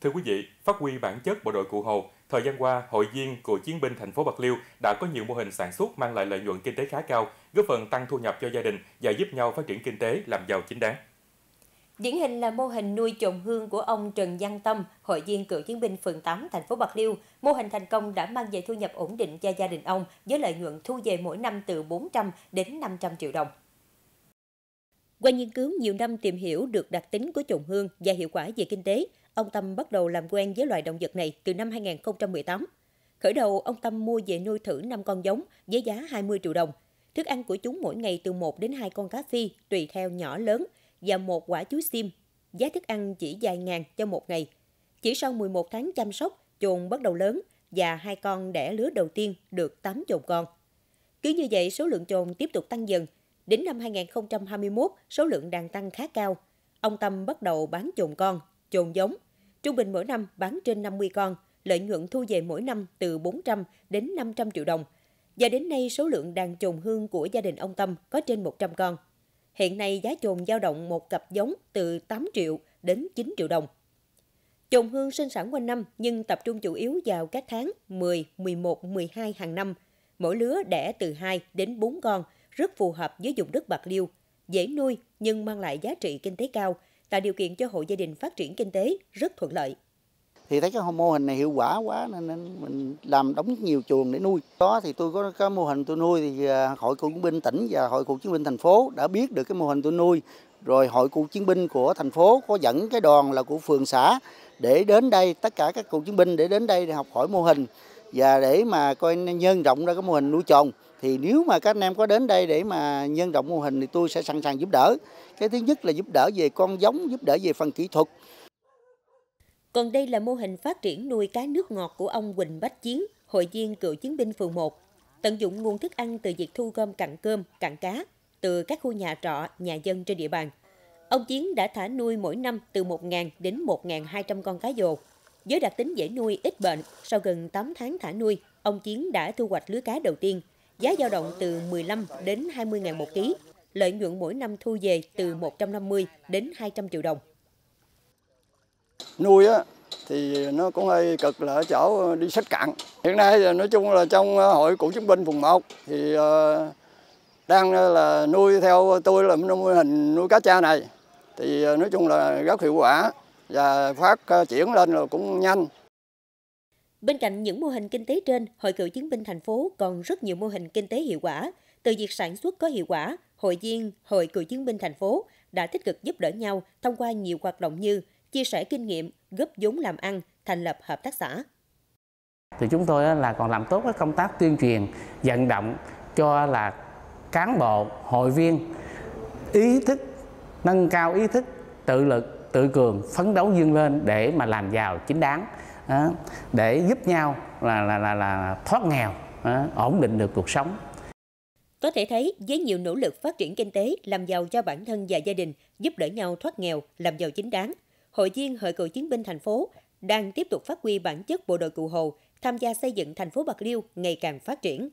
Thưa quý vị, phát huy bản chất bộ đội Cụ Hồ, thời gian qua, Hội viên Cựu chiến binh thành phố Bạc Liêu đã có nhiều mô hình sản xuất mang lại lợi nhuận kinh tế khá cao, góp phần tăng thu nhập cho gia đình và giúp nhau phát triển kinh tế làm giàu chính đáng. Điển hình là mô hình nuôi trồng hương của ông Trần Văn Tâm, hội viên cựu chiến binh phường 8 thành phố Bạc Liêu. Mô hình thành công đã mang về thu nhập ổn định cho gia đình ông với lợi nhuận thu về mỗi năm từ 400 đến 500 triệu đồng. Qua nghiên cứu nhiều năm tìm hiểu được đặc tính của trồng hương và hiệu quả về kinh tế, ông Tâm bắt đầu làm quen với loài động vật này từ năm 2018. Khởi đầu, ông Tâm mua về nuôi thử 5 con giống với giá 20 triệu đồng. Thức ăn của chúng mỗi ngày từ 1 đến 2 con cá phi, tùy theo nhỏ lớn, và một quả chuối sim. Giá thức ăn chỉ vài ngàn cho một ngày. Chỉ sau 11 tháng chăm sóc, chuồng bắt đầu lớn và hai con đẻ lứa đầu tiên được 8 chồn con. Cứ như vậy, số lượng chồn tiếp tục tăng dần. Đến năm 2021, số lượng đang tăng khá cao. Ông Tâm bắt đầu bán chồn con, chồn giống. Trung bình mỗi năm bán trên 50 con, lợi nhuận thu về mỗi năm từ 400 đến 500 triệu đồng. Và đến nay, số lượng đàn trồn hương của gia đình ông Tâm có trên 100 con. Hiện nay giá trồn dao động một cặp giống từ 8 triệu đến 9 triệu đồng. Trồn hương sinh sản quanh năm nhưng tập trung chủ yếu vào các tháng 10, 11, 12 hàng năm. Mỗi lứa đẻ từ 2 đến 4 con, rất phù hợp với vùng đất Bạc Liêu. Dễ nuôi nhưng mang lại giá trị kinh tế cao, tạo điều kiện cho hộ gia đình phát triển kinh tế rất thuận lợi thì thấy cái mô hình này hiệu quả quá nên, mình làm đóng nhiều chuồng để nuôi. Đó thì tôi có cái mô hình tôi nuôi thì à, hội cựu chiến binh tỉnh và hội cựu chiến binh thành phố đã biết được cái mô hình tôi nuôi. Rồi hội cựu chiến binh của thành phố có dẫn cái đoàn là của phường xã để đến đây tất cả các cựu chiến binh để đến đây để học hỏi mô hình và để mà coi nhân rộng ra cái mô hình nuôi trồng thì nếu mà các anh em có đến đây để mà nhân rộng mô hình thì tôi sẽ sẵn sàng giúp đỡ. Cái thứ nhất là giúp đỡ về con giống, giúp đỡ về phần kỹ thuật, còn đây là mô hình phát triển nuôi cá nước ngọt của ông Quỳnh Bách Chiến, hội viên cựu chiến binh phường 1. Tận dụng nguồn thức ăn từ việc thu gom cặn cơm, cặn cá từ các khu nhà trọ, nhà dân trên địa bàn. Ông Chiến đã thả nuôi mỗi năm từ 1.000 đến 1.200 con cá dồ. Với đặc tính dễ nuôi, ít bệnh, sau gần 8 tháng thả nuôi, ông Chiến đã thu hoạch lứa cá đầu tiên. Giá dao động từ 15 đến 20 ngàn một ký. Lợi nhuận mỗi năm thu về từ 150 đến 200 triệu đồng nuôi á thì nó cũng hơi cực là ở chỗ đi sách cạn. Hiện nay nói chung là trong ờ, hội cựu chiến binh vùng 1 thì ờ, đang ờ, là nuôi theo tôi là mô hình nuôi cá cha này thì nói chung là rất hiệu quả và phát ờ, triển lên là cũng nhanh. Bên cạnh những mô hình kinh tế trên, Hội cựu chiến binh thành phố còn rất nhiều mô hình kinh tế hiệu quả. Từ việc sản xuất có hiệu quả, hội viên Hội cựu chiến binh thành phố đã tích cực giúp đỡ nhau thông qua nhiều hoạt động như chia sẻ kinh nghiệm, góp vốn làm ăn, thành lập hợp tác xã. Thì chúng tôi là còn làm tốt cái công tác tuyên truyền, vận động cho là cán bộ, hội viên ý thức, nâng cao ý thức, tự lực, tự cường, phấn đấu vươn lên để mà làm giàu chính đáng, để giúp nhau là là là, là thoát nghèo, ổn định được cuộc sống. Có thể thấy, với nhiều nỗ lực phát triển kinh tế, làm giàu cho bản thân và gia đình, giúp đỡ nhau thoát nghèo, làm giàu chính đáng, Hội viên Hội cựu chiến binh thành phố đang tiếp tục phát huy bản chất bộ đội cụ Hồ, tham gia xây dựng thành phố Bạc Liêu ngày càng phát triển.